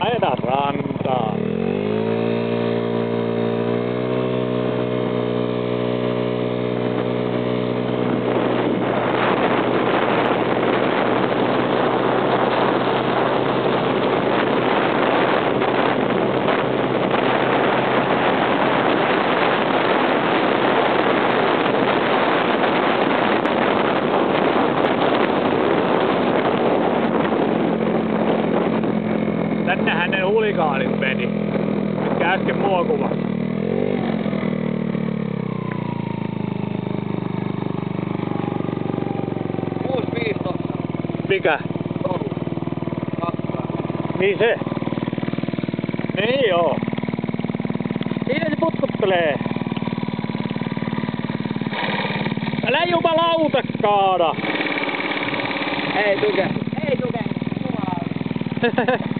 einer dran da. Tännehän ne huligaanit meni, mitkä äsken mua kuvasi. Viisto. Mikä? Niin se. Niin joo. Siinä se putkuttelee. Älä jumalauta kaada. Ei tuke. Ei tuke. Jumalauta.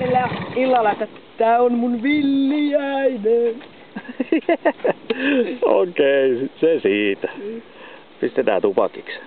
Ja illalla, että tää on mun villiäinen. Okei, se siitä. Pistetään tupakiksi.